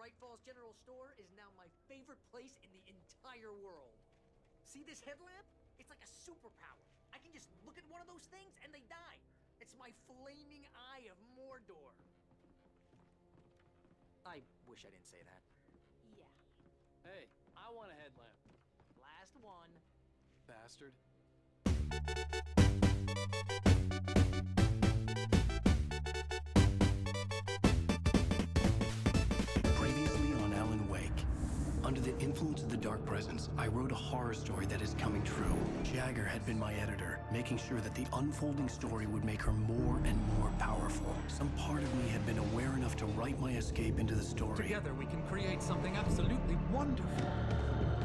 Bright Falls General Store is now my favorite place in the entire world. See this headlamp? It's like a superpower. I can just look at one of those things and they die. It's my flaming eye of Mordor. I wish I didn't say that. Yeah. Hey, I want a headlamp. Last one. Bastard. Under the influence of the Dark Presence, I wrote a horror story that is coming true. Jagger had been my editor, making sure that the unfolding story would make her more and more powerful. Some part of me had been aware enough to write my escape into the story. Together we can create something absolutely wonderful.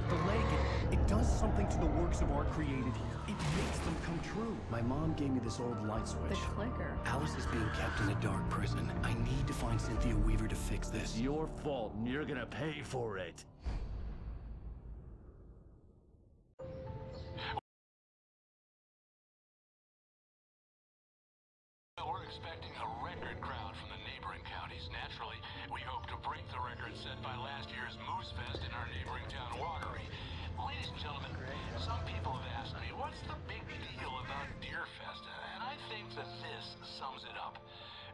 The lake, it, it does something to the works of art created here. It makes them come true. My mom gave me this old light switch. The clicker. Alice is being kept in a dark prison. I need to find Cynthia Weaver to fix this. It's your fault, and you're gonna pay for it. We're expecting a record crowd from the neighboring counties. Naturally, we hope to break the record set by last year's Moose Fest in our neighboring town, Watery. Ladies and gentlemen, some people have asked me, what's the big deal about Deer Fest? And I think that this sums it up.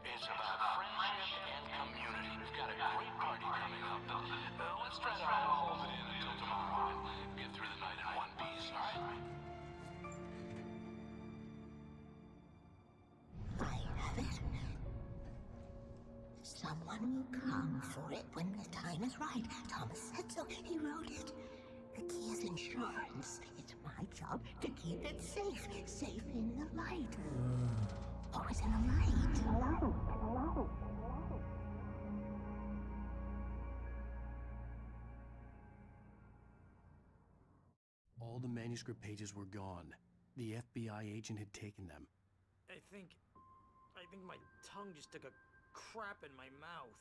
It's about friendship and community. We've got a great party coming up, uh, let's try to Someone will come for it when the time is right. Thomas said so. He wrote it. The key is insurance. It's my job to keep it safe. Safe in the light. Always in the light. Hello. Hello. All the manuscript pages were gone. The FBI agent had taken them. I think. I think my tongue just took a crap in my mouth.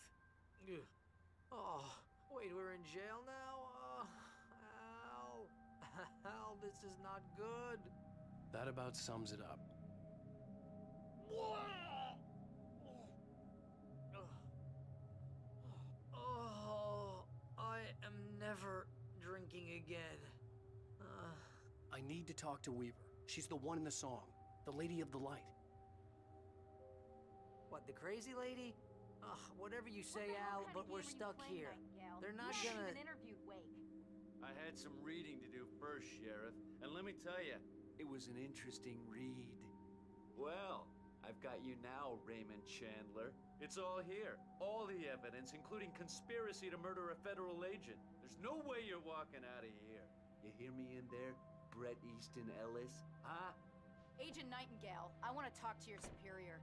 Ugh. Oh, wait, we're in jail now? Oh, Al. Al, this is not good. That about sums it up. Oh, I am never drinking again. Uh, I need to talk to Weaver. She's the one in the song, the Lady of the Light. What, the crazy lady? Ugh, whatever you say, Al, but we're stuck here. They're not you gonna. even interviewed Wake. I had some reading to do first, Sheriff, and let me tell you, it was an interesting read. Well, I've got you now, Raymond Chandler. It's all here. All the evidence, including conspiracy to murder a federal agent. There's no way you're walking out of here. You hear me in there, Bret Easton Ellis? Huh? Agent Nightingale, I want to talk to your superior.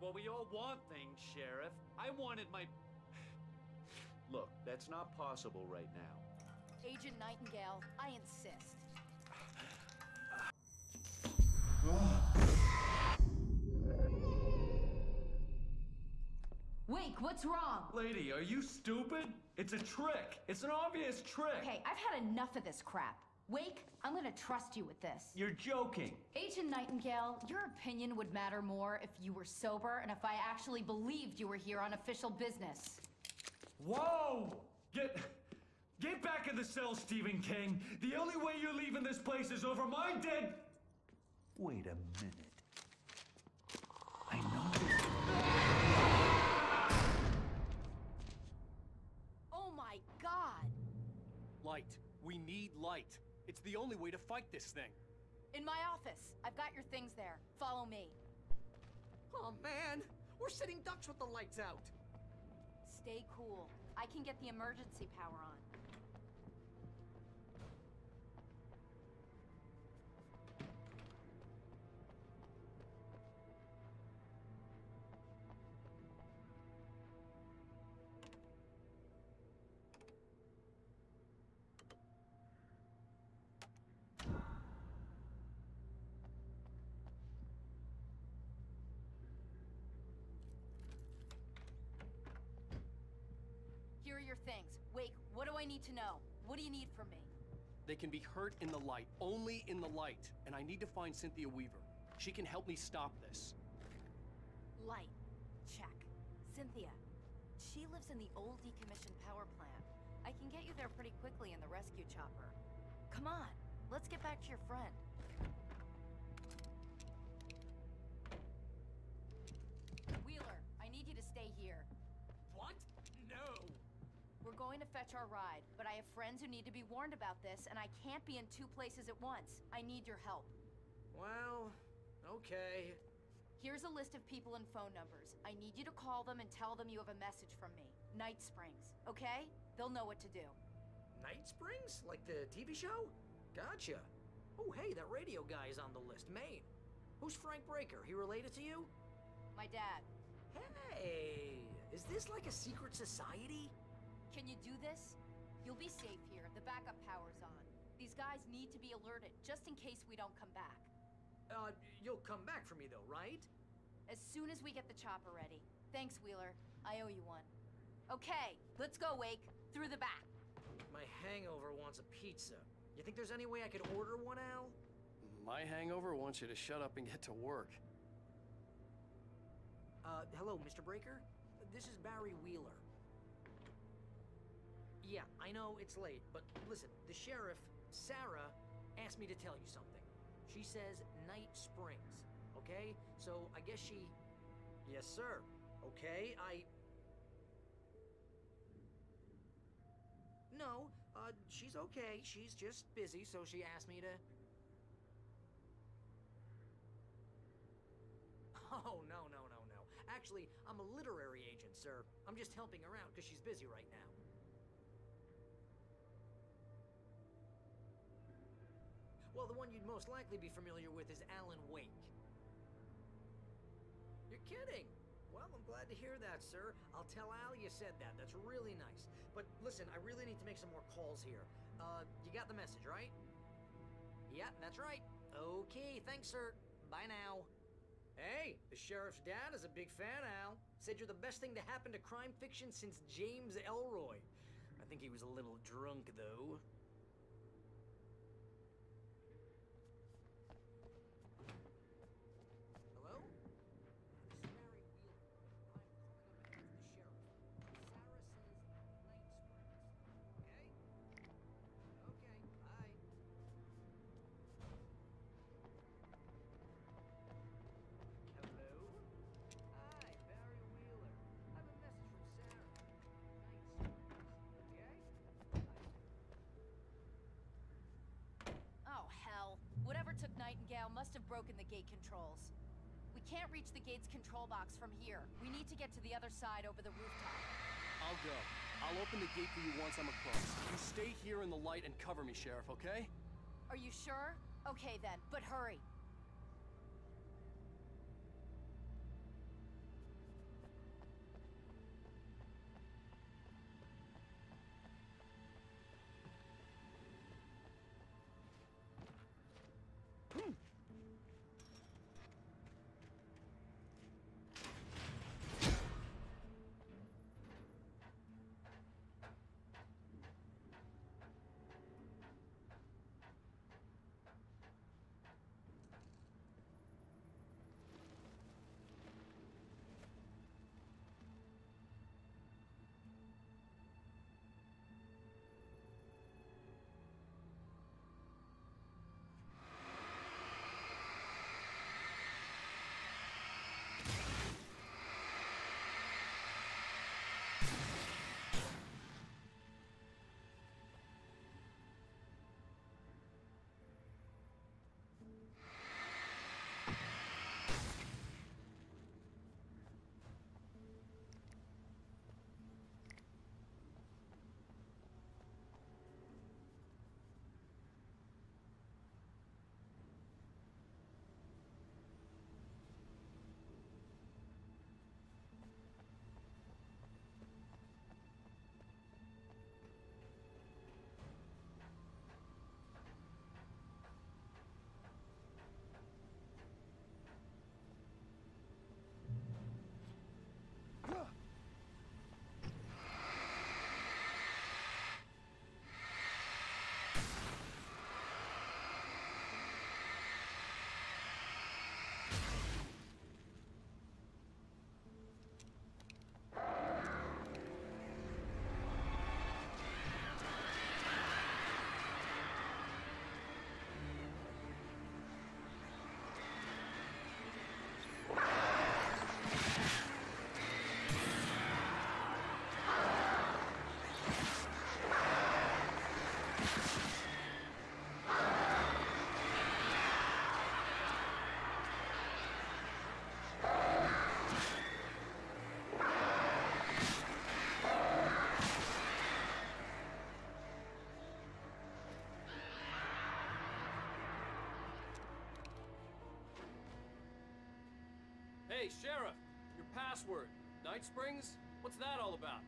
Well, we all want things, Sheriff. I wanted my. Look, that's not possible right now. Agent Nightingale, I insist. Wake, what's wrong? Lady, are you stupid? It's a trick. It's an obvious trick. Okay, I've had enough of this crap. Wake, I'm gonna trust you with this. You're joking. Agent Nightingale, your opinion would matter more if you were sober and if I actually believed you were here on official business. Whoa! Get. Get back in the cell, Stephen King. The only way you're leaving this place is over my dead. Wait a minute. I know. Oh my god! Light. We need light. It's the only way to fight this thing. In my office. I've got your things there. Follow me. Oh man, we're sitting ducks with the lights out. Stay cool. I can get the emergency power on. Your things. Wake, what do I need to know? What do you need from me? They can be hurt in the light, only in the light. And I need to find Cynthia Weaver. She can help me stop this. Light. Check. Cynthia. She She lives in the old decommissioned power plant. I can get you there pretty quickly in the rescue chopper. Come on, let's get back to your friend. Wheeler, I need you to stay here. Going to fetch our ride, but I have friends who need to be warned about this, and I can't be in two places at once. I need your help. Well, okay. Here's a list of people and phone numbers. I need you to call them and tell them you have a message from me. Night Springs, okay? They'll know what to do. Night Springs? Like the TV show? Gotcha. Oh, hey, that radio guy is on the list. Maine. Who's Frank Breaker? He related to you? My dad. Hey, is this like a secret society? Can you do this? You'll be safe here. The backup power's on. These guys need to be alerted, just in case we don't come back. Uh, you'll come back for me though, right? As soon as we get the chopper ready. Thanks, Wheeler. I owe you one. Okay, let's go, Wake. Through the back. My hangover wants a pizza. You think there's any way I could order one, Al? My hangover wants you to shut up and get to work. Uh, hello, Mr. Breaker? This is Barry Wheeler. Yeah, I know it's late, but listen, the sheriff, Sarah, asked me to tell you something. She says Night Springs, okay? So I guess she. Yes, sir. Okay, I. No, uh, she's okay. She's just busy, so she asked me to. Oh, no, no, no, no. Actually, I'm a literary agent, sir. I'm just helping her out because she's busy right now. Well, the one you'd most likely be familiar with is Alan Wake. You're kidding! Well, I'm glad to hear that, sir. I'll tell Al you said that. That's really nice. But listen, I really need to make some more calls here. Uh, you got the message, right? Yeah, that's right. Okay, thanks, sir. Bye now. Hey, the sheriff's dad is a big fan, Al. Said you're the best thing to happen to crime fiction since James Ellroy. I think he was a little drunk, though. Took Nightingale must have broken the gate controls. We can't reach the gate's control box from here. We need to get to the other side over the rooftop. I'll go. I'll open the gate for you once I'm across. You stay here in the light and cover me, Sheriff, okay? Are you sure? Okay then, but hurry. Hey, Sheriff, your password. Night Springs? What's that all about?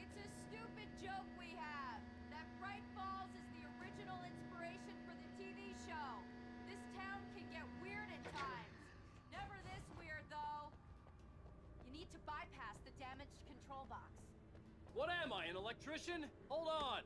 It's a stupid joke we have. That Bright Falls is the original inspiration for the TV show. This town can get weird at times. Never this weird, though. You need to bypass the damaged control box. What am I, an electrician? Hold on!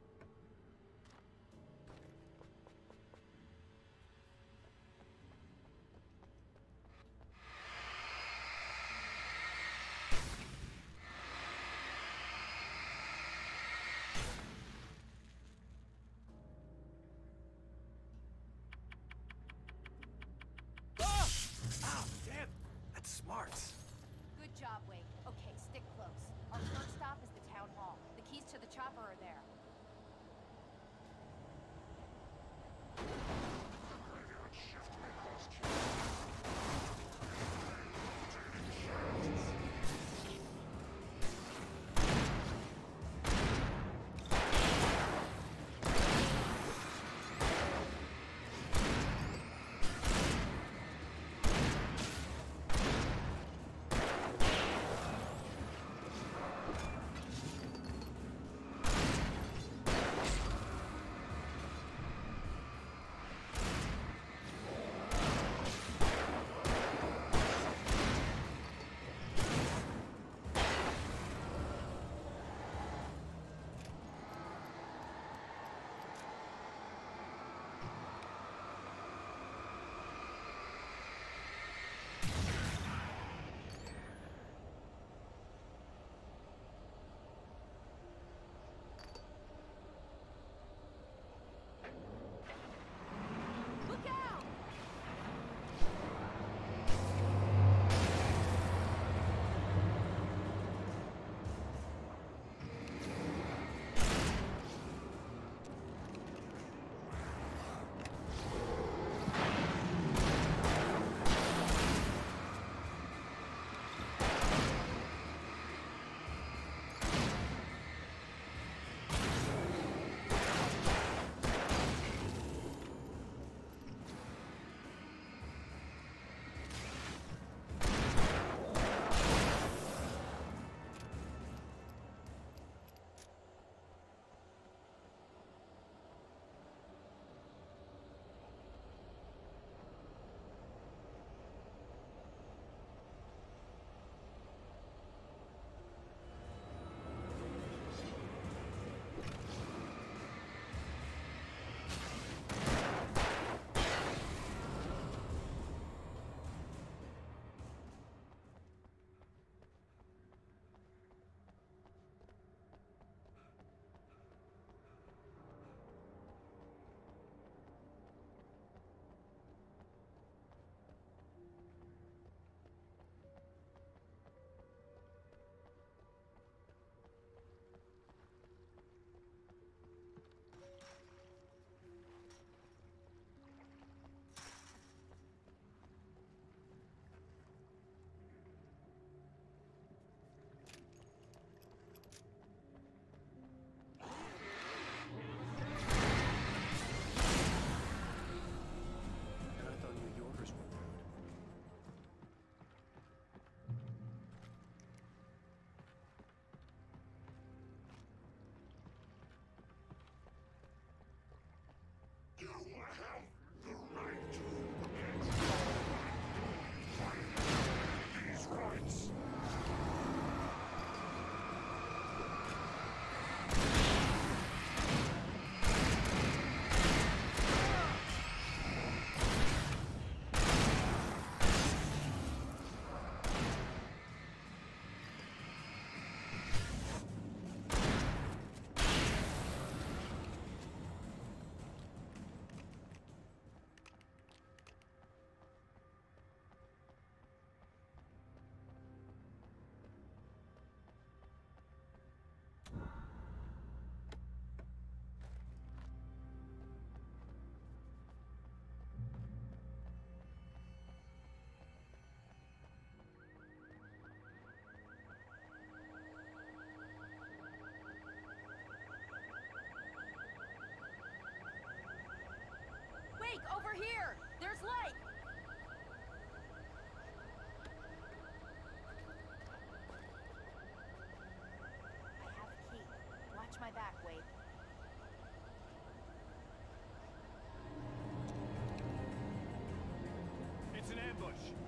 much.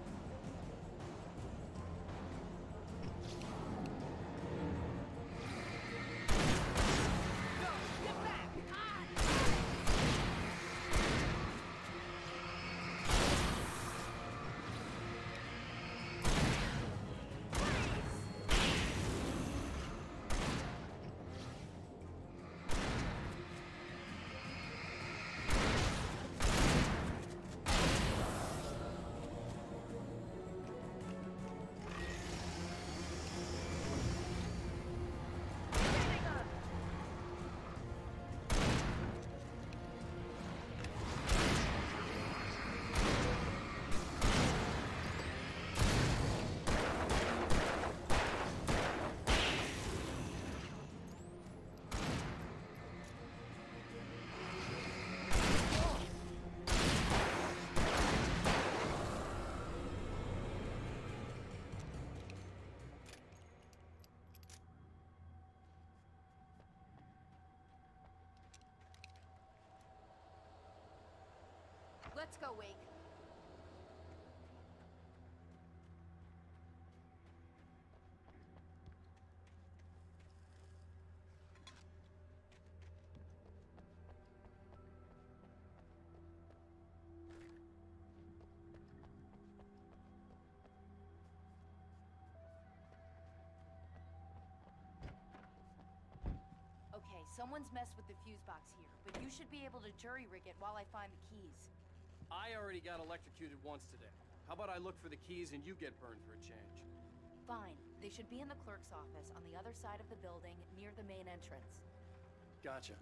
Let's go, Wake. Okay, someone's messed with the fuse box here, but you should be able to jury rig it while I find the keys. I already got electrocuted once today. How about I look for the keys and you get burned for a change? Fine. They should be in the clerk's office on the other side of the building, near the main entrance. Gotcha.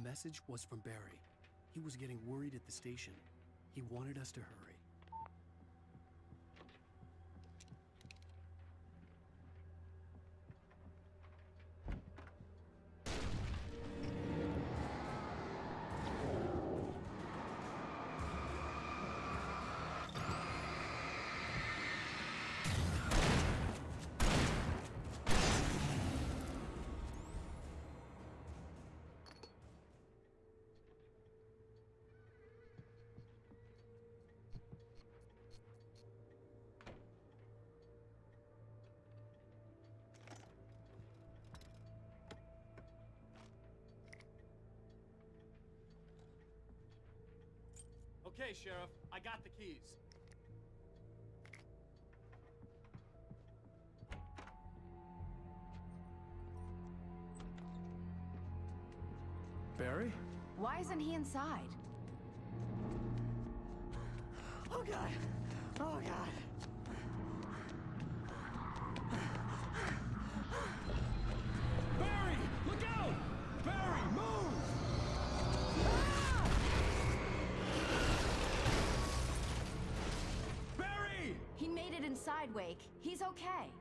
The message was from Barry. He was getting worried at the station. He wanted us to hurry. Sheriff, I got the keys. Barry? Why isn't he inside? Oh god! Oh god! Inside, Wake. He's okay.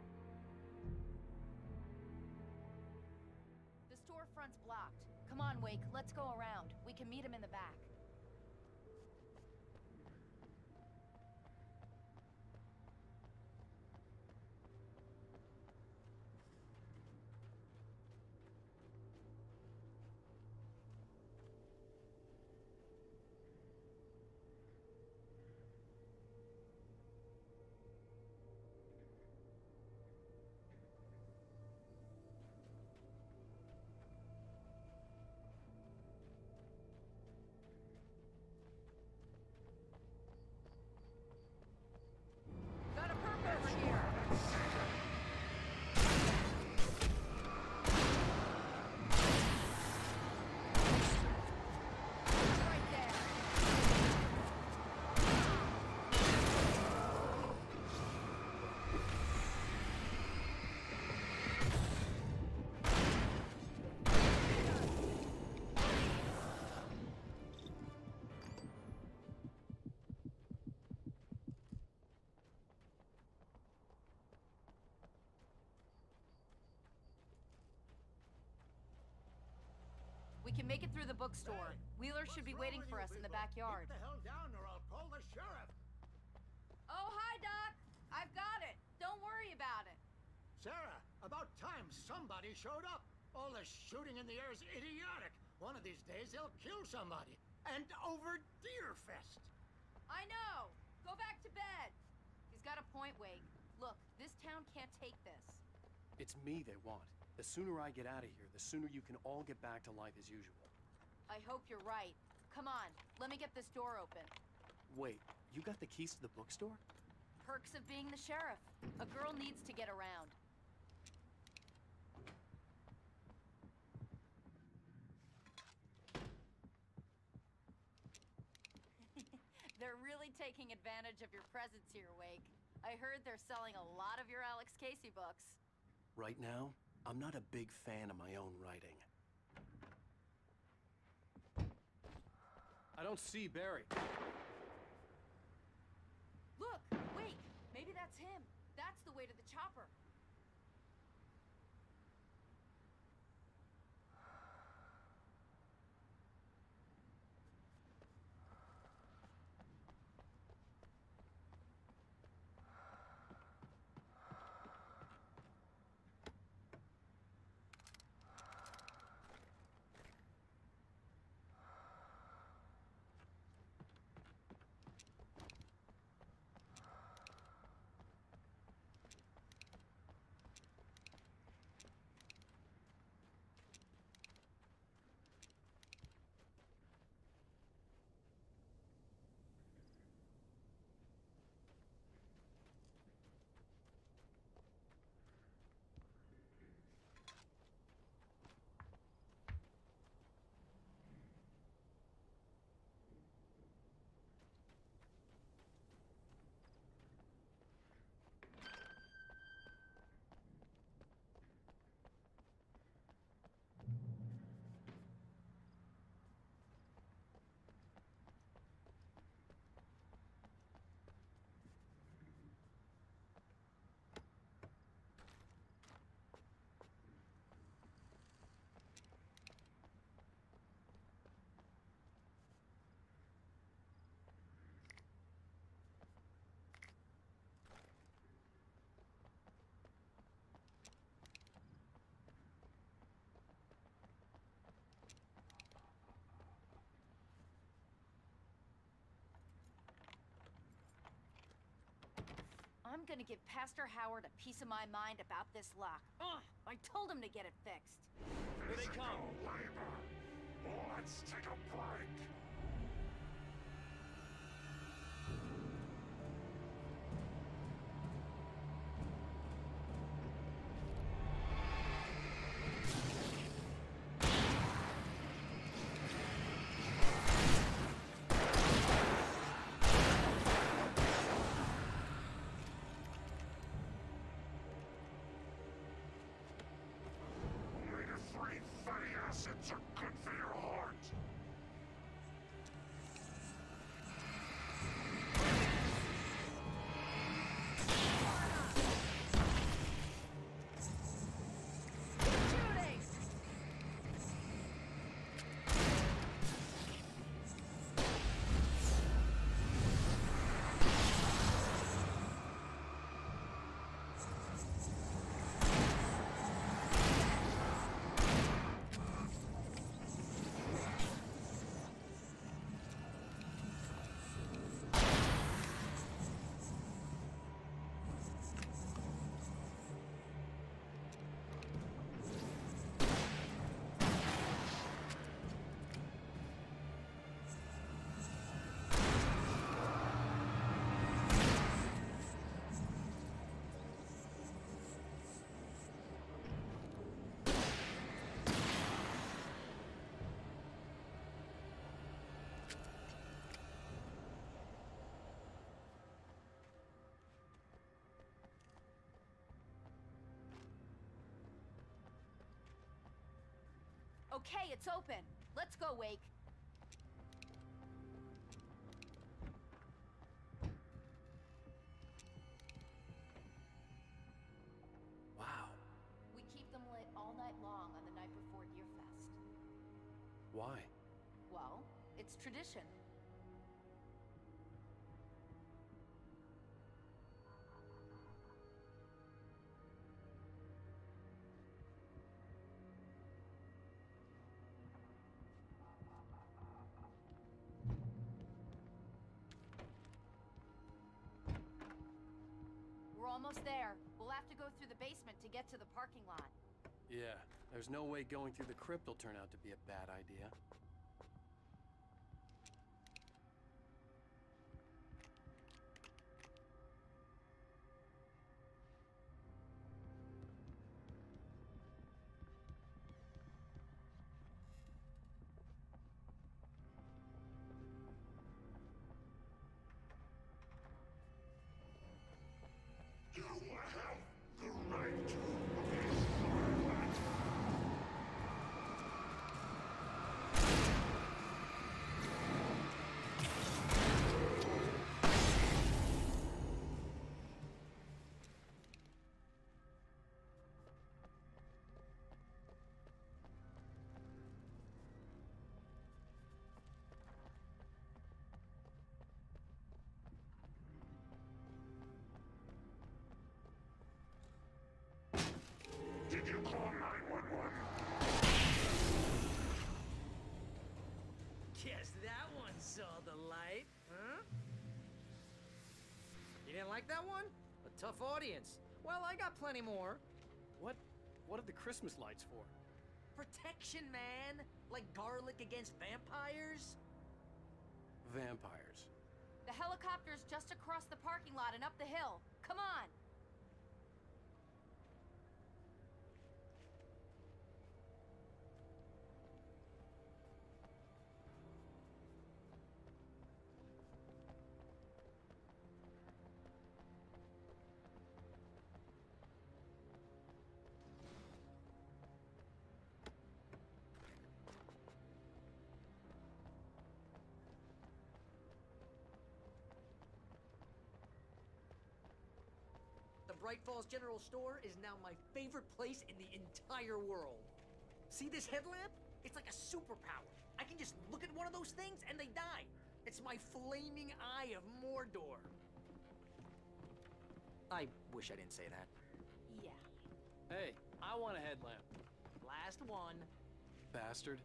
The storefront's blocked. Come on, Wake. Let's go around. We can meet him in the back. We can make it through the bookstore. Wheeler should be waiting for us in the backyard. Keep the hell down or I'll call the sheriff. Oh, hi, Doc. I've got it. Don't worry about it. Sarah, about time somebody showed up. All the shooting in the air is idiotic. One of these days they'll kill somebody. And over Deerfest. I know. Go back to bed. He's got a point, Wake. Look, this town can't take this. It's me they want. The sooner I get out of here, the sooner you can all get back to life as usual. I hope you're right. Come on, let me get this door open. Wait, you got the keys to the bookstore? Perks of being the sheriff. A girl needs to get around. They're really taking advantage of your presence here, Wake. I heard they're selling a lot of your Alex Casey books. Right now, I'm not a big fan of my own writing. I don't see Barry. Look, Wake! Maybe that's him. That's the way to the chopper. I'm gonna give Pastor Howard a piece of my mind about this lock. Ugh, I told him to get it fixed. Here they come. Let's take a break. Okay, it's open. Let's go, Wake. There. We'll have to go through the basement to get to the parking lot. Yeah, there's no way going through the crypt will turn out to be a bad idea. That one? A tough audience. Well, I got plenty more. What? What are the Christmas lights for? Protection, man! Like garlic against vampires? Vampires. The helicopter's just across the parking lot and up the hill. Come on! Bright Falls General Store is now my favorite place in the entire world. See this headlamp? It's like a superpower. I can just look at one of those things and they die. It's my flaming eye of Mordor. I wish I didn't say that. Yeah. Hey, I want a headlamp. Last one. Bastard.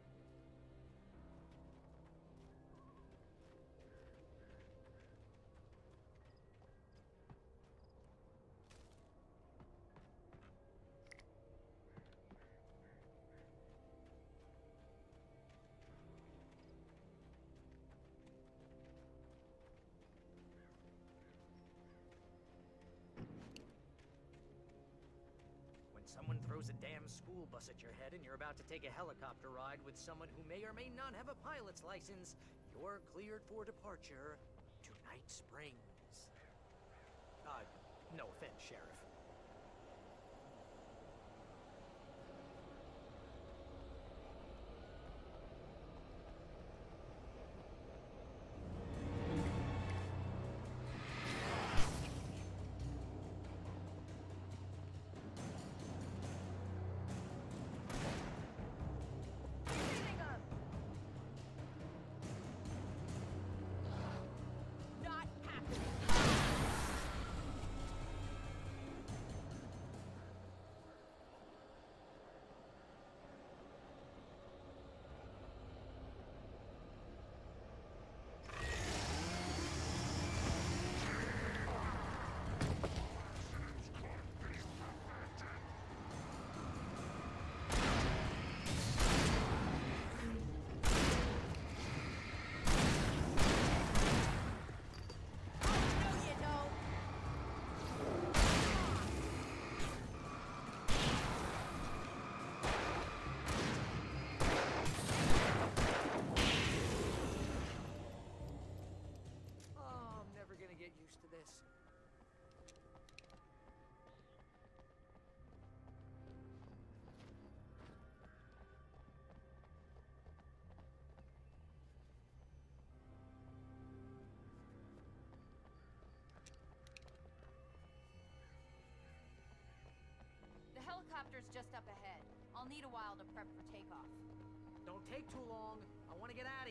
Someone throws a damn school bus at your head and you're about to take a helicopter ride with someone who may or may not have a pilot's license, you're cleared for departure to Night Springs. Uh, no offense, Sheriff. I'll need a while to prep for takeoff. Don't take too long. I want to get out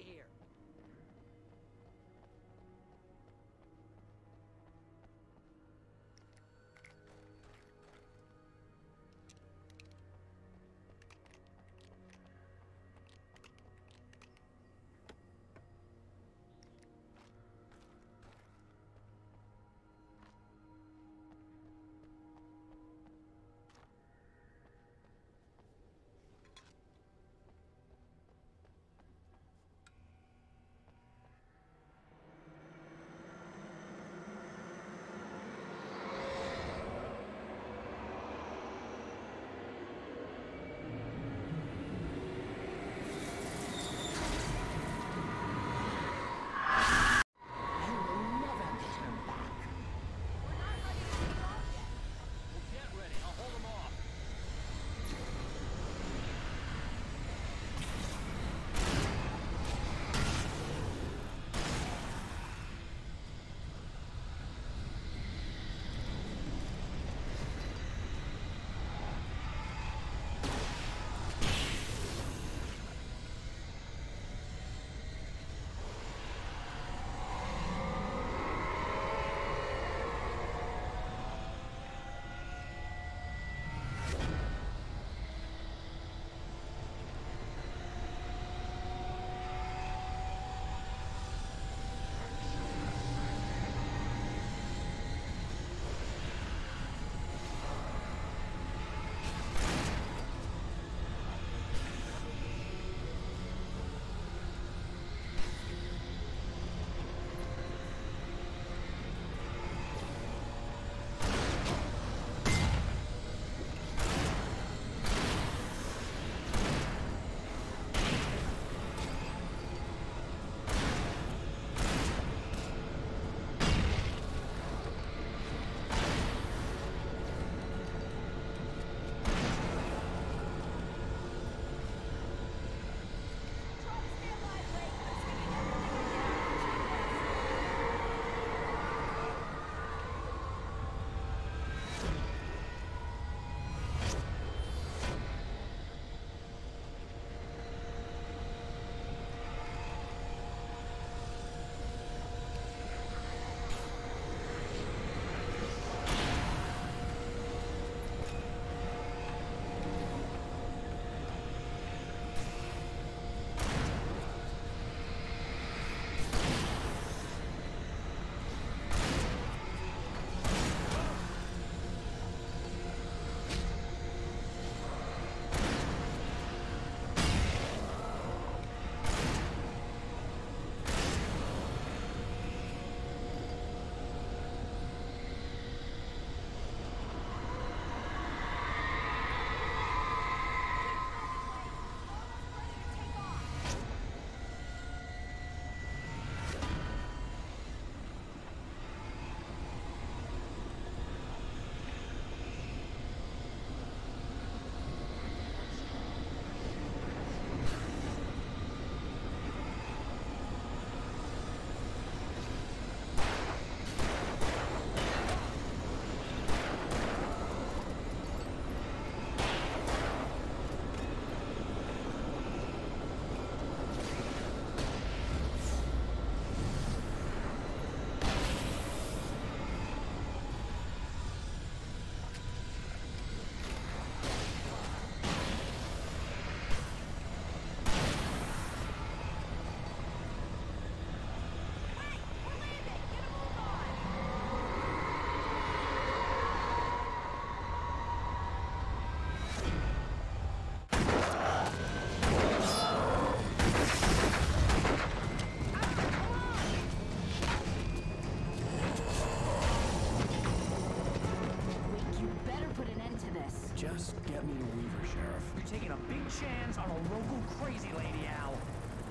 taking a big chance on a local crazy lady, Al.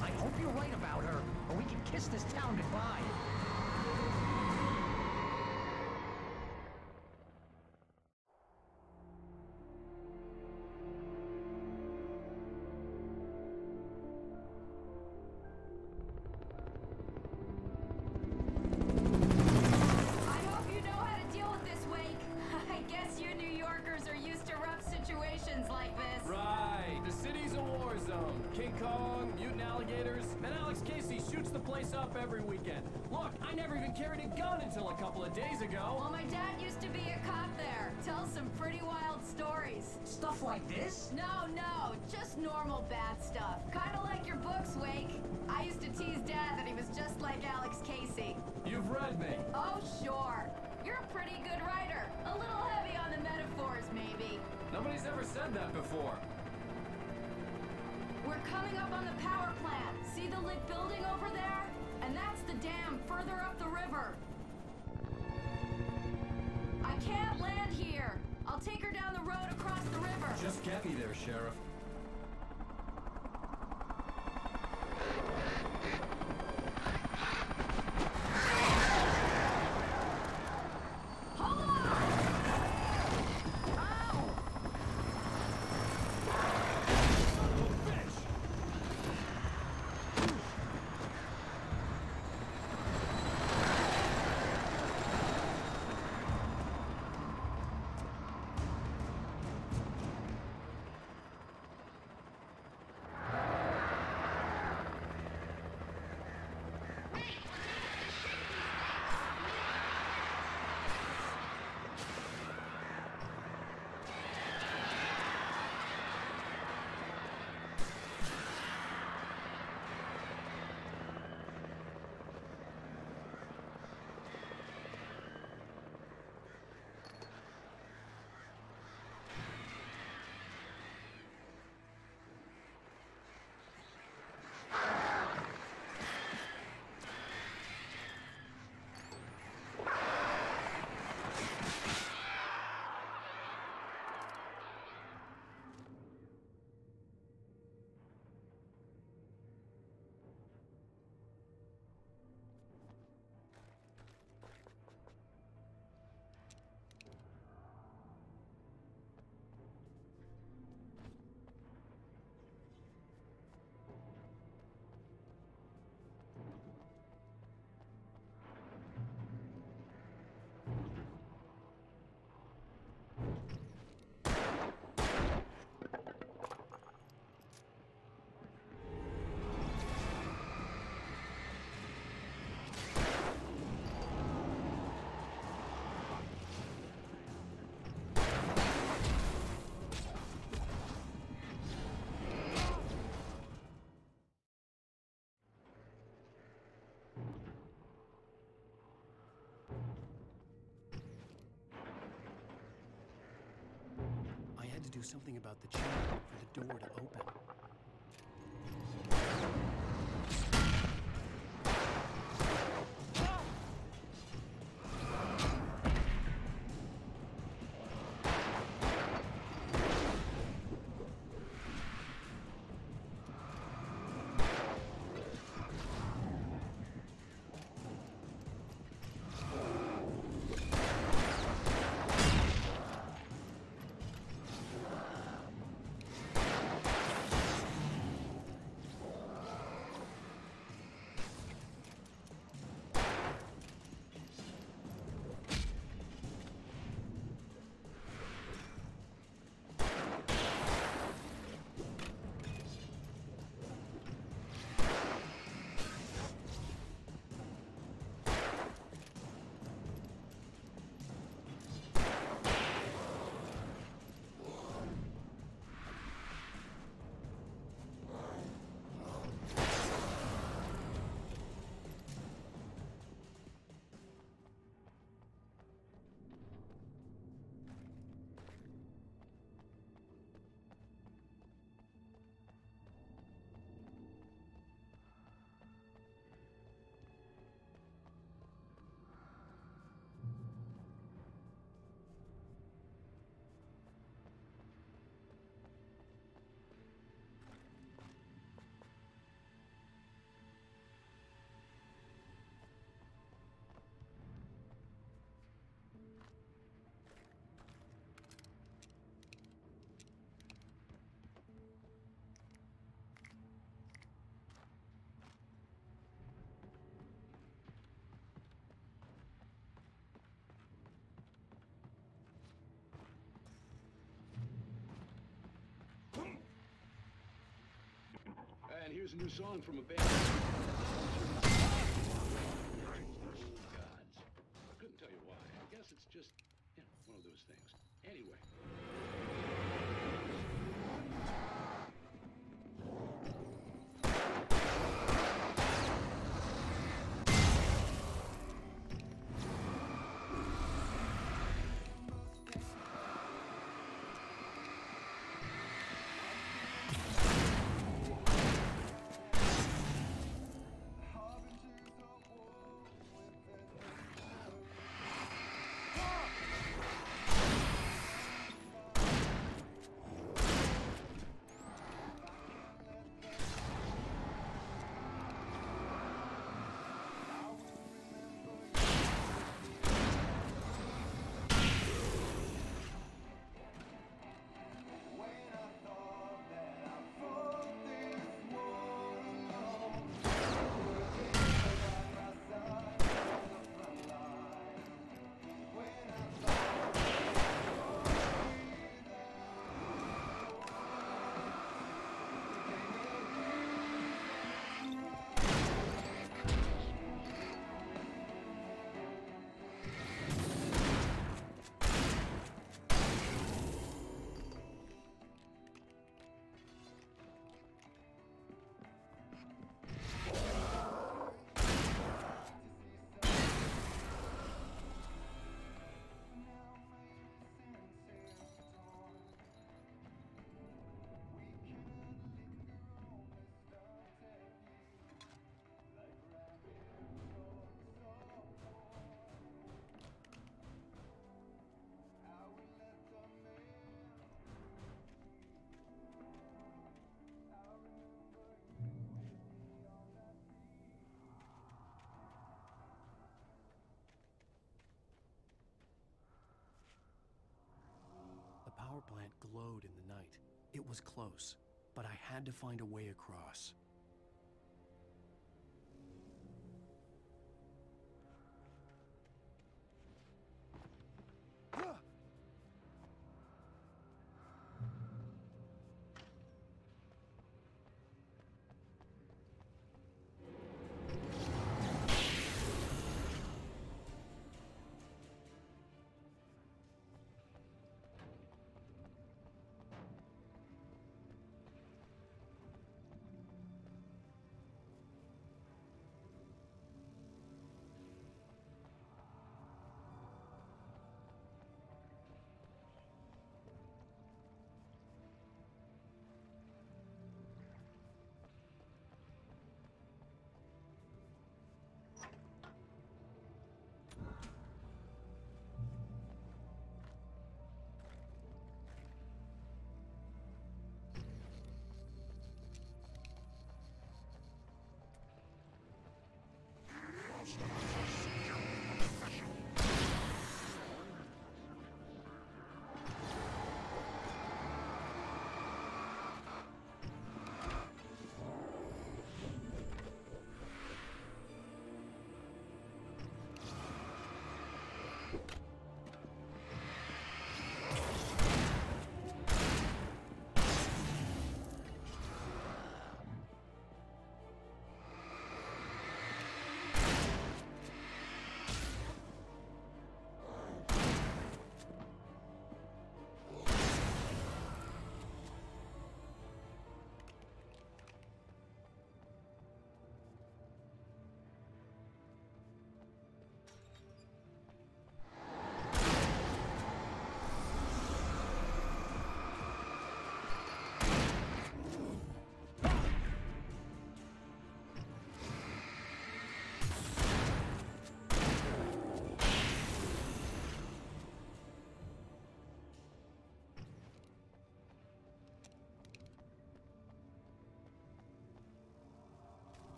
I hope you're right about her, or we can kiss this town goodbye. King Kong, mutant alligators, and Alex Casey shoots the place up every weekend. Look, I never even carried a gun until a couple of days ago. Well, my dad used to be a cop there. Tells some pretty wild stories. Stuff like this? No, no, just normal bad stuff. Kinda like your books, Wake. I used to tease Dad that he was just like Alex Casey. You've read me. Oh, sure. You're a pretty good writer. A little heavy on the metaphors, maybe. Nobody's ever said that before. We're coming up on the power plant. See the lit building over there? And that's the dam further up the river. I can't land here. I'll take her down the road across the river. Just get me there, Sheriff. Do something about the chain for the door to open. Here's a new song from a band. Gods. I couldn't tell you why. I guess it's just, you know, one of those things. Glowed in the night. It was close, but I had to find a way across.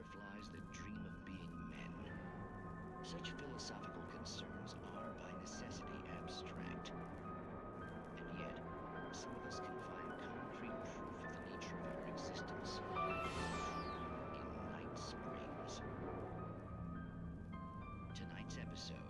Butterflies that dream of being men. Such philosophical concerns are, by necessity, abstract. And yet, some of us can find concrete proof of the nature of our existence in Night Springs. Tonight's episode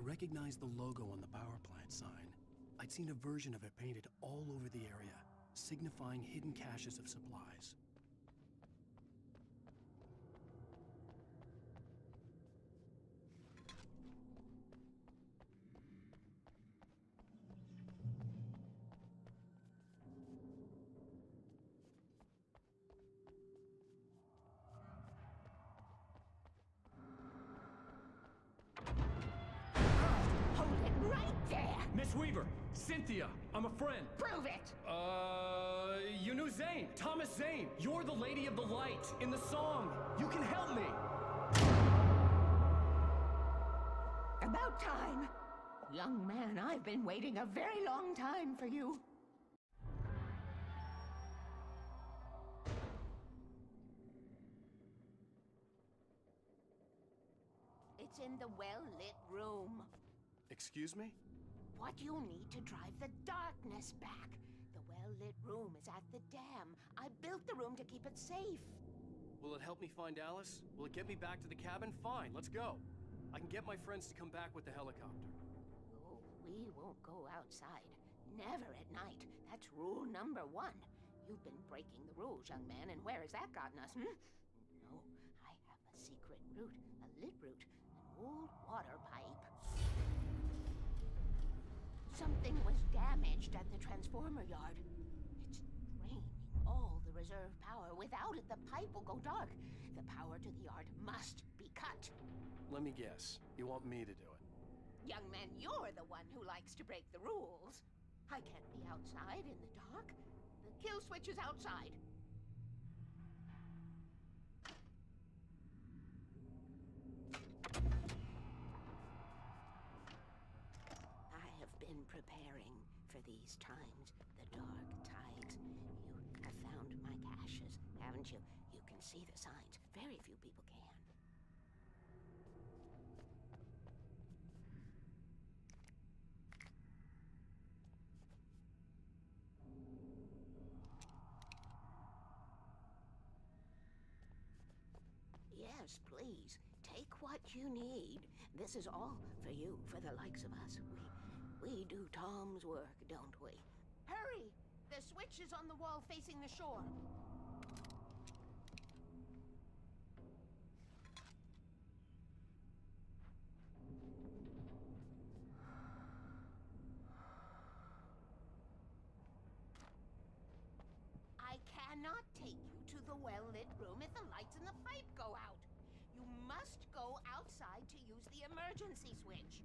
recognized the logo on the power plant sign. I'd seen a version of it painted all over the area, signifying hidden caches of supplies. Zane, Thomas Zane. You're the Lady of the Light in the song. You can help me. about time! Young man, I've been waiting a very long time for you. It's in the well-lit room. Excuse me? What you need to drive the darkness back. The well-lit room is at the dam. I built the room to keep it safe. Will it help me find Alice? Will it get me back to the cabin? Fine, let's go. I can get my friends to come back with the helicopter. Oh, we won't go outside. Never at night. That's rule number one. You've been breaking the rules, young man, and where has that gotten us, hmm? No, I have a secret route, a lit route, an old water pipe. Something was damaged at the transformer yard. It's draining all the reserve power. Without it, the pipe will go dark. The power to the yard must be cut. Let me guess. You want me to do it? Young man, you're the one who likes to break the rules. I can't be outside in the dark. The kill switch is outside. I have been preparing for these times, the dark tides. You have found my haven't you? You can see the signs. Very few people can. Yes, please. Take what you need. This is all for you, for the likes of us. We, we do Tom's work, don't we? Hurry! The switch is on the wall facing the shore. I cannot take you to the well-lit room if the lights in the pipe go out. You must go to use the emergency switch.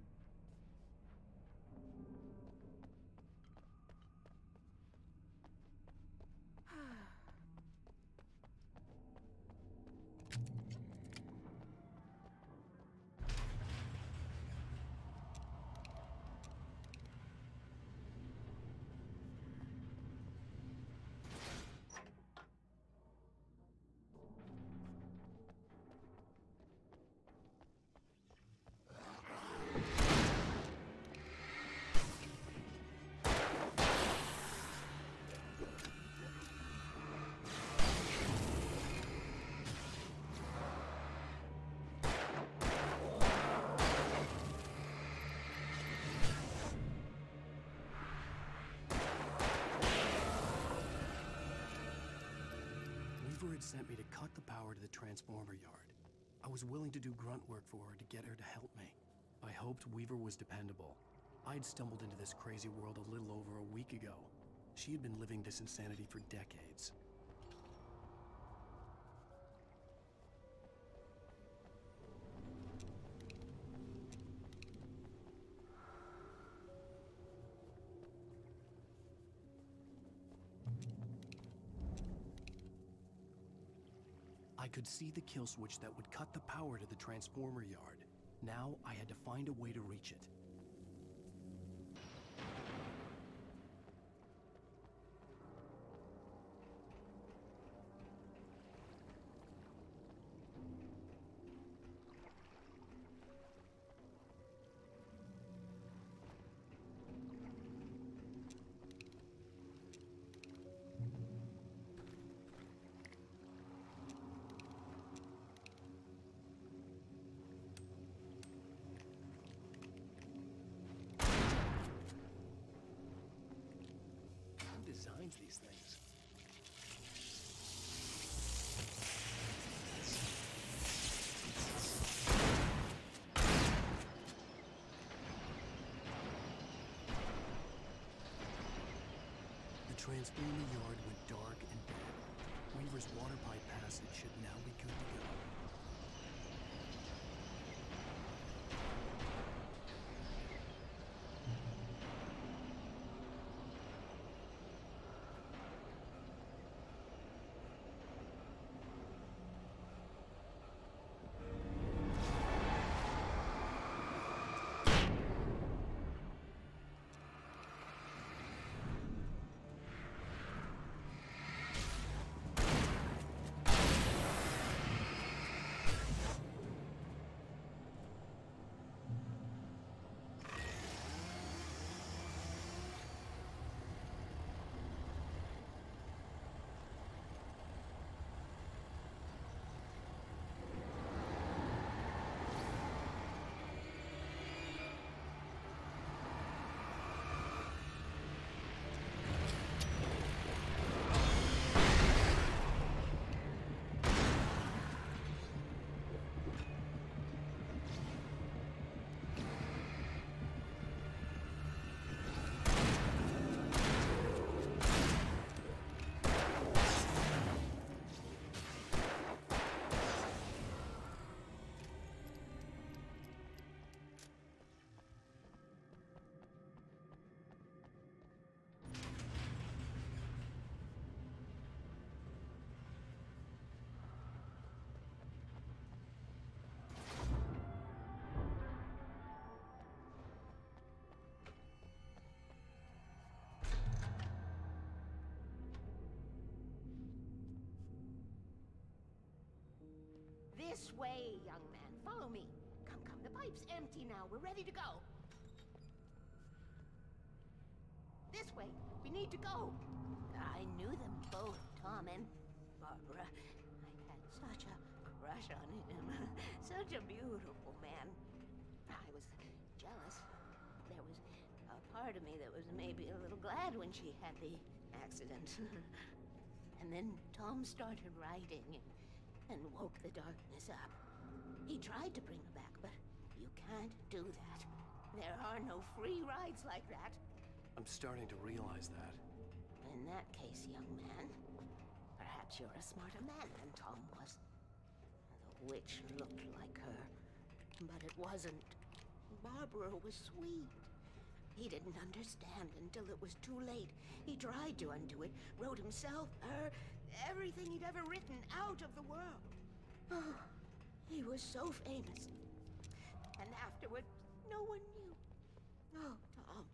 Had sent me to cut the power to the transformer yard. I was willing to do grunt work for her to get her to help me. I hoped Weaver was dependable. I'd stumbled into this crazy world a little over a week ago. She had been living this insanity for decades. Could see the kill switch that would cut the power to the transformer yard. Now I had to find a way to reach it. Transformer yard went dark and dead. Weaver's water pipe passage should now be good to go. Way, young man. Follow me. Come, come. The pipe's empty now. We're ready to go. This way. We need to go. I knew them both, Tom and Barbara. I had such a crush on him. such a beautiful man. I was jealous. There was a part of me that was maybe a little glad when she had the accident. and then Tom started writing and, and woke the darkness up. He tried to bring her back, but you can't do that. There are no free rides like that. I'm starting to realize that. In that case, young man, perhaps you're a smarter man than Tom was. The witch looked like her, but it wasn't. Barbara was sweet. He didn't understand until it was too late. He tried to undo it, wrote himself, her, everything he'd ever written out of the world. Oh, he was so famous. And afterward, no one knew. Oh, Tom.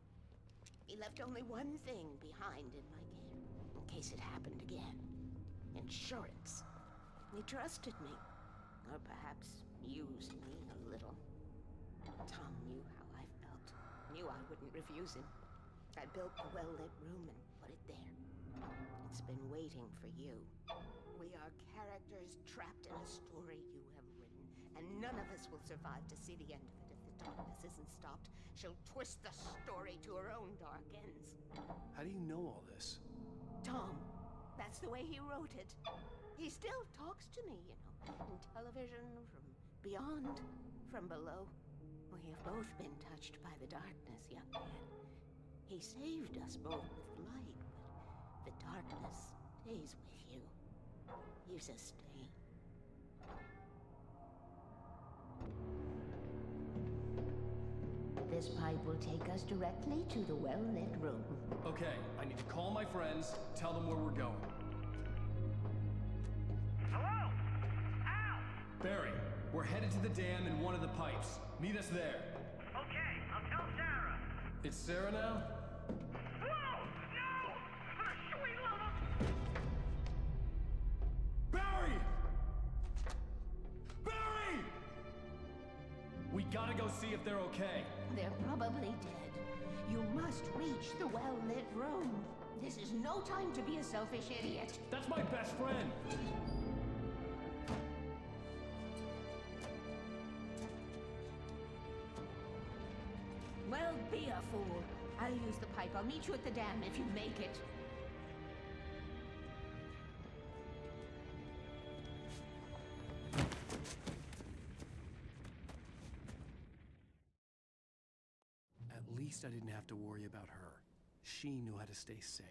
He left only one thing behind in my care, in case it happened again. Insurance. He trusted me. Or perhaps used me a little. Tom knew how I felt. Knew I wouldn't refuse him. I built the well-lit room and put it there. It's been waiting for you. We are characters trapped in a story you have written, and none of us will survive to see the end of it if the darkness isn't stopped. She'll twist the story to her own dark ends. How do you know all this? Tom, that's the way he wrote it. He still talks to me, you know, in television, from beyond, from below. We have both been touched by the darkness, young man. He saved us both with light, the darkness stays with you. Leaves a stain. This pipe will take us directly to the well-lit room. Okay, I need to call my friends, tell them where we're going. Hello? Al! Barry, we're headed to the dam in one of the pipes. Meet us there. Okay, I'll tell Sarah. It's Sarah now? See if they're okay. They're probably dead. You must reach the well-lit room. This is no time to be a selfish idiot. That's my best friend. Well, be a fool. I'll use the pipe. I'll meet you at the dam if you make it. Least I didn't have to worry about her. She knew how to stay safe.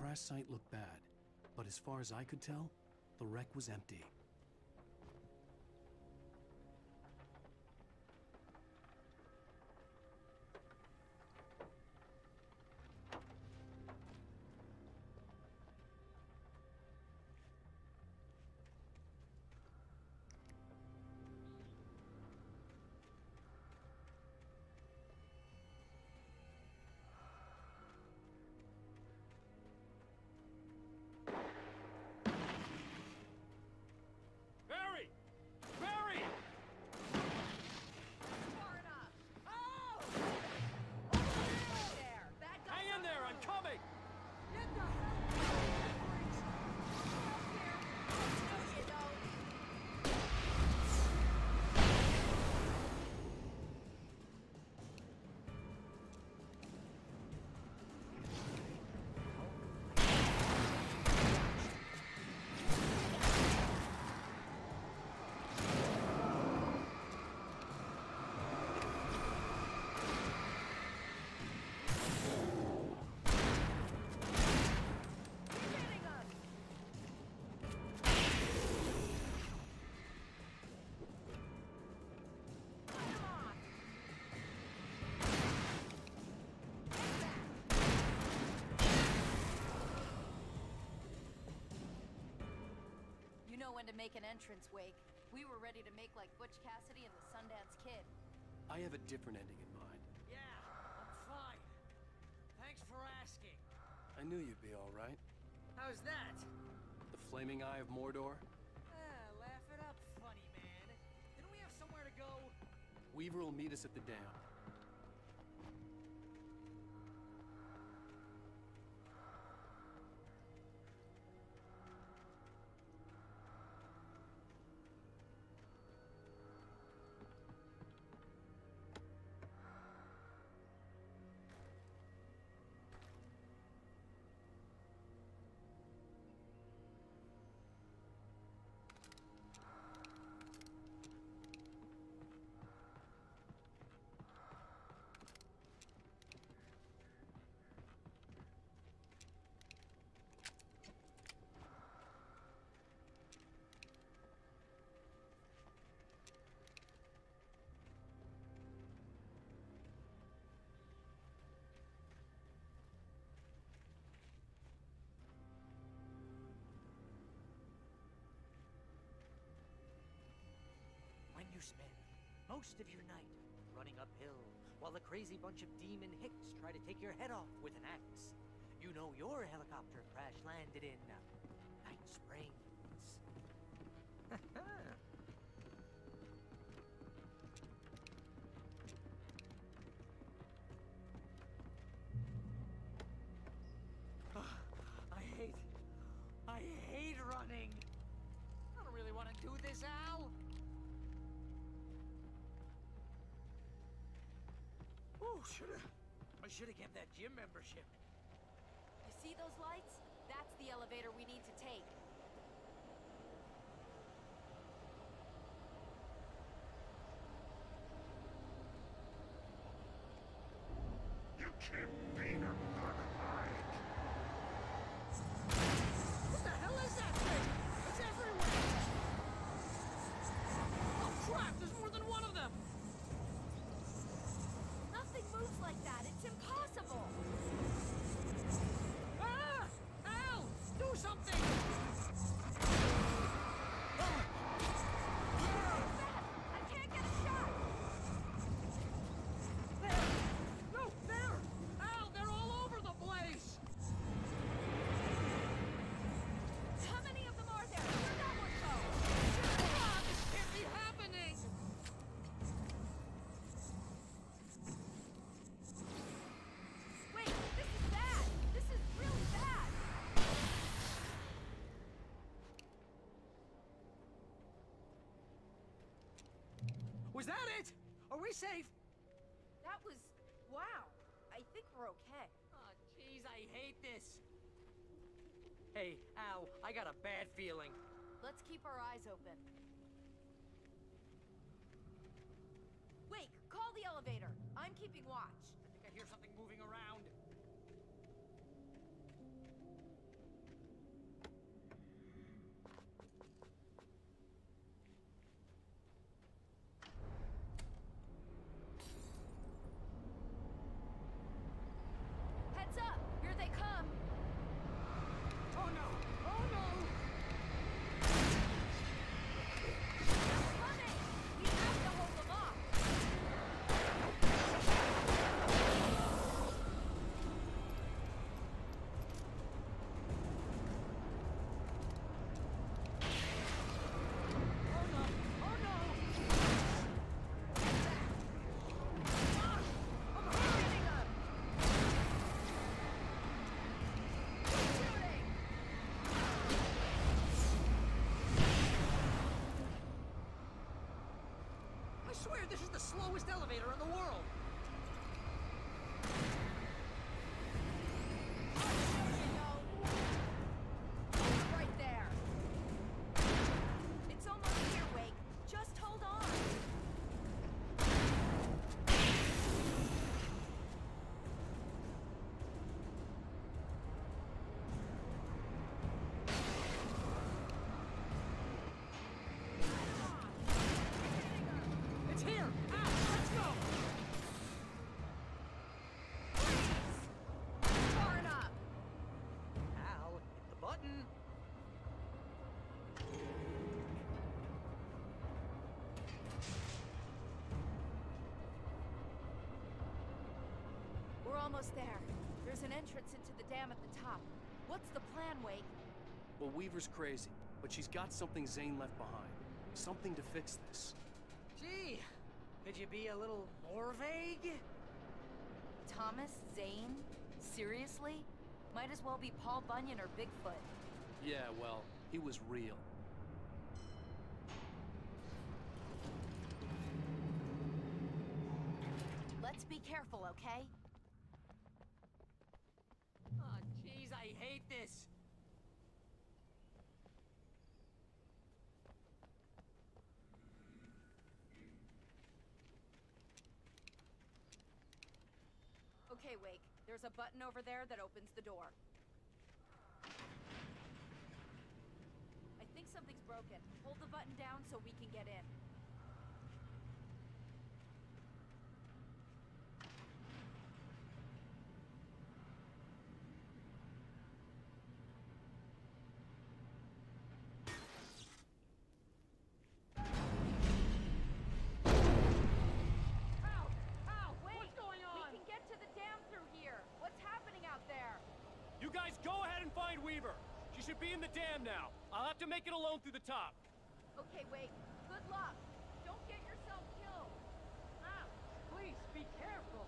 Crash site looked bad, but as far as I could tell, the wreck was empty. Know when to make an entrance, Wake. We were ready to make like Butch Cassidy and the Sundance Kid. I have a different ending in mind. Yeah, I'm fine. Thanks for asking. I knew you'd be all right. How's that? The flaming eye of Mordor? Ah, laugh it up, funny man. Didn't we have somewhere to go? Weaver will meet us at the dam. You spend most of your night running uphill while a crazy bunch of demon hicks try to take your head off with an axe, you know your helicopter crash landed in Night Springs. Shoulda. I shoulda kept that gym membership. You see those lights? That's the elevator we need to take. You can't something! That it? Are we safe? That was wow. I think we're okay. Oh, jeez, I hate this. Hey, Al, I got a bad feeling. Let's keep our eyes open. Wake, call the elevator. I'm keeping watch. I think I hear something moving around. Swear this is the slowest elevator in the world. Almost there. There's an entrance into the dam at the top. What's the plan, Wake? Well, Weaver's crazy, but she's got something Zane left behind. Something to fix this. Gee, could you be a little more vague? Thomas Zane? Seriously? Might as well be Paul Bunyan or Bigfoot. Yeah, well, he was real. Let's be careful, okay? Oh, jeez, I hate this. Okay, Wake. There's a button over there that opens the door. I think something's broken. Hold the button down so we can get in. She should be in the dam now. I'll have to make it alone through the top. Okay, wait. Good luck. Don't get yourself killed. Ow! Please, be careful.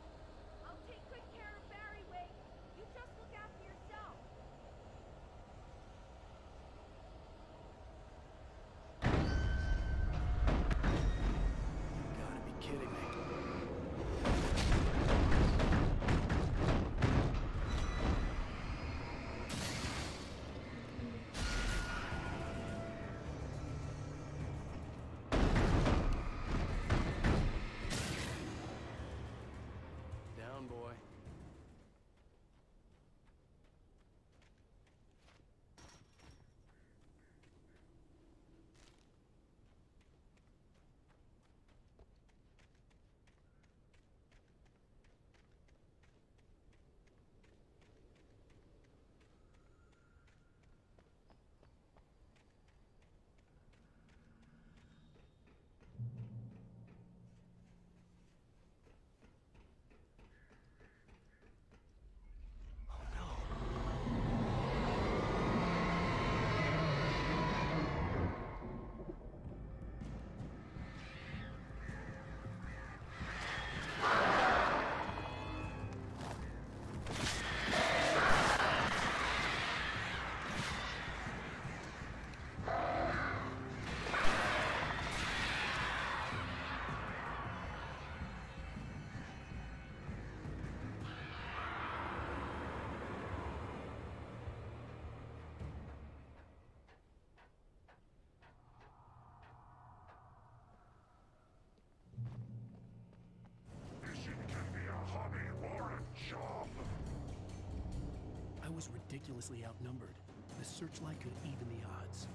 Was ridiculously outnumbered. The searchlight could even the odds.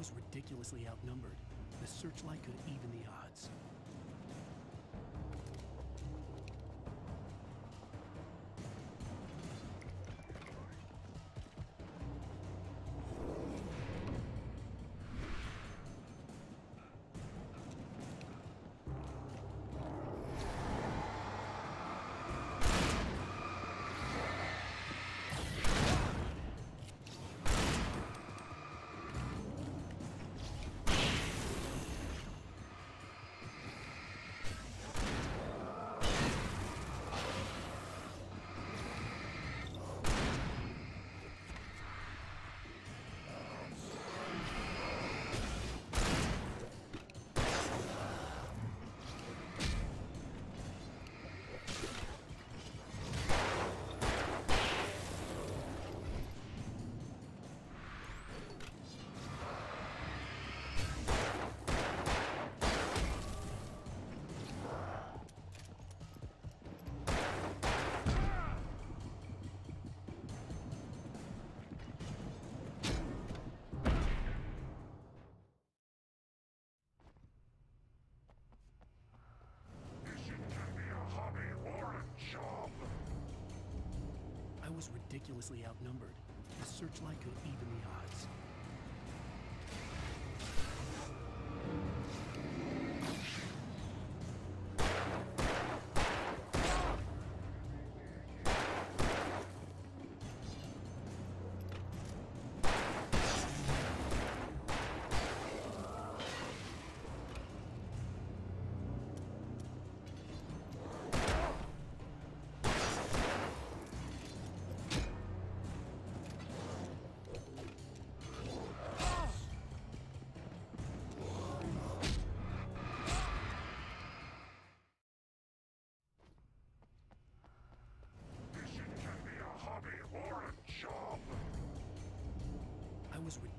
Was ridiculously outnumbered. The searchlight could even the odds. Was ridiculously outnumbered. The searchlight could even the odds.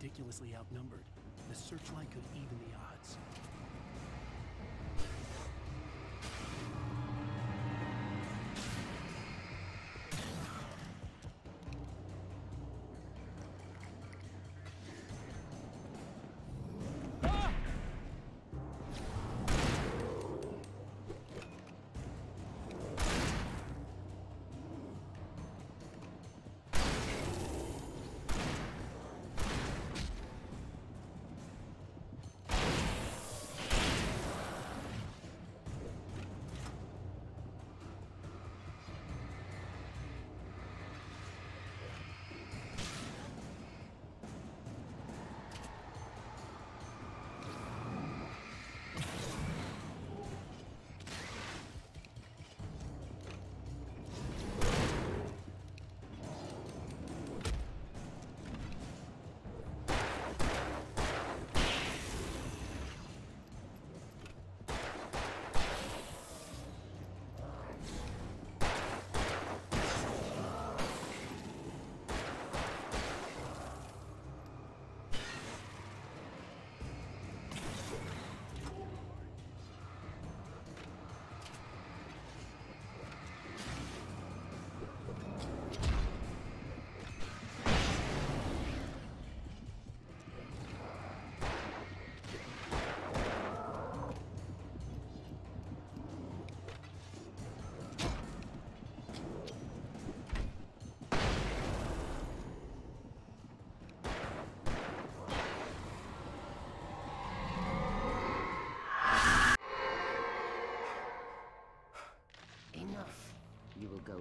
Ridiculously outnumbered. The searchlight could even the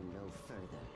no further.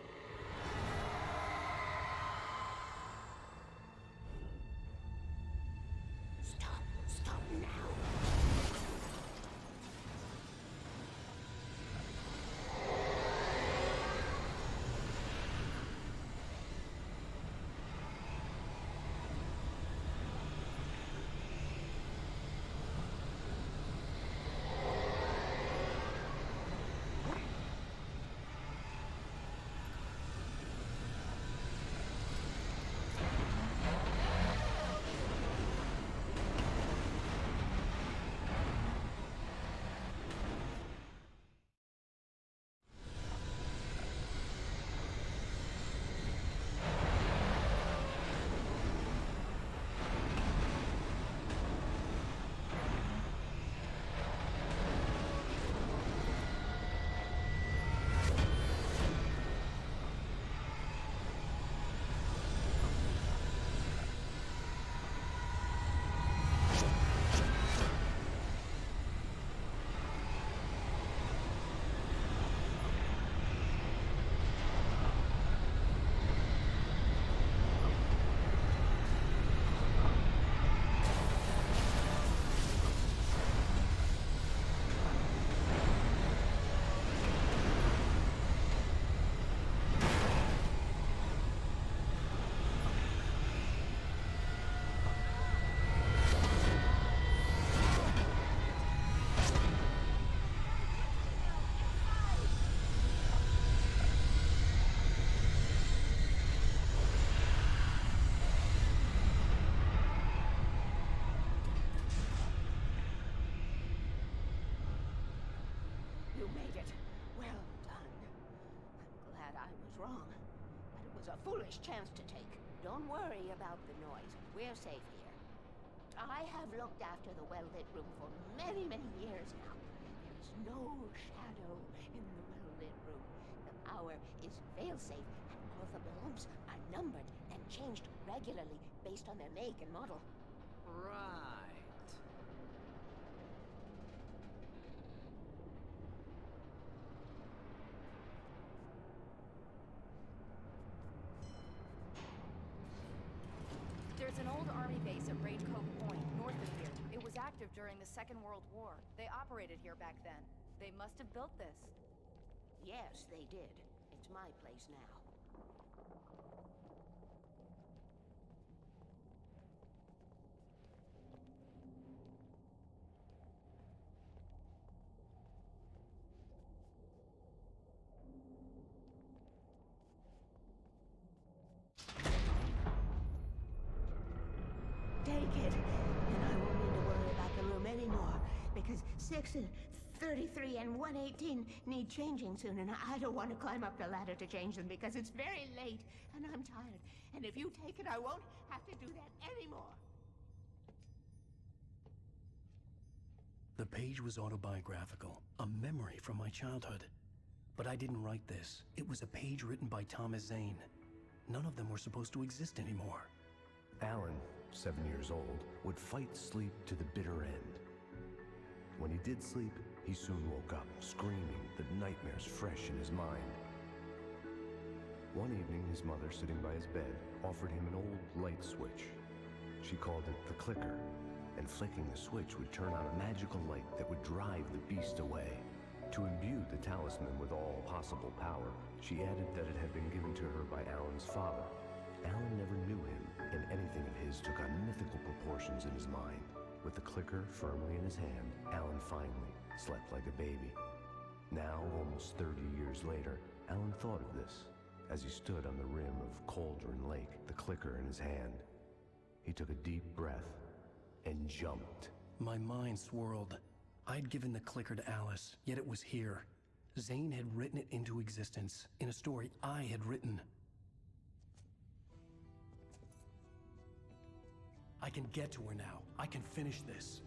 Was wrong. But it was a foolish chance to take. Don't worry about the noise. We're safe here. I have looked after the well-lit room for many, many years now. There is no shadow in the well-lit room. The power is fail-safe, and all the bulbs are numbered and changed regularly based on their make and model. Right. There's an old army base at Ragecote Point, north of here. It was active during the Second World War. They operated here back then. They must have built this. Yes, they did. It's my place now. Take it, and I won't need to worry about the room anymore, because 6 and 33 and 118 need changing soon, and I don't want to climb up the ladder to change them because it's very late, and I'm tired. And if you take it, I won't have to do that anymore. The page was autobiographical, a memory from my childhood. But I didn't write this. It was a page written by Thomas Zane. None of them were supposed to exist anymore. Alan, seven years old, would fight sleep to the bitter end. When he did sleep, he soon woke up, screaming, the nightmares fresh in his mind. One evening, his mother, sitting by his bed, offered him an old light switch. She called it the clicker, and flicking the switch would turn on a magical light that would drive the beast away. To imbue the talisman with all possible power, she added that it had been given to her by Alan's father. Alan never knew him, and anything of his took on mythical proportions in his mind. With the clicker firmly in his hand, Alan finally slept like a baby. Now, almost 30 years later, Alan thought of this as he stood on the rim of Cauldron Lake, the clicker in his hand. He took a deep breath and jumped. My mind swirled. I'd given the clicker to Alice, yet it was here. Zane had written it into existence in a story I had written. I can get to her now. I can finish this.